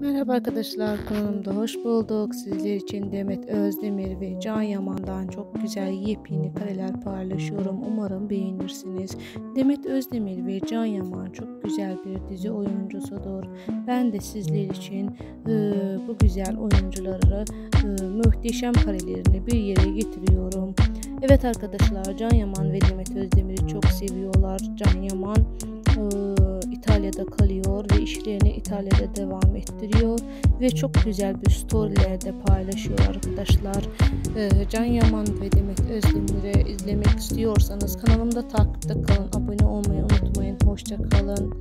Merhaba arkadaşlar kanalımda hoş bulduk. Sizler için Demet Özdemir ve Can Yaman'dan çok güzel yepyeni kareler paylaşıyorum. Umarım beğenirsiniz. Demet Özdemir ve Can Yaman çok güzel bir dizi oyuncusudur. Ben de sizler için e, bu güzel oyuncuları e, muhteşem karelerini bir yere getiriyorum. Evet arkadaşlar Can Yaman ve Demet Özdemir'i çok seviyorlar. Can Yaman e, İtalya'da kalıyor ve işlerini İtalya'da devam ettiriyor ve çok güzel bir storylerde paylaşıyor arkadaşlar. Ee, Can Yaman ve Demet Özdemir'i izlemek istiyorsanız kanalımda takipte kalın, abone olmayı unutmayın. Hoşça kalın.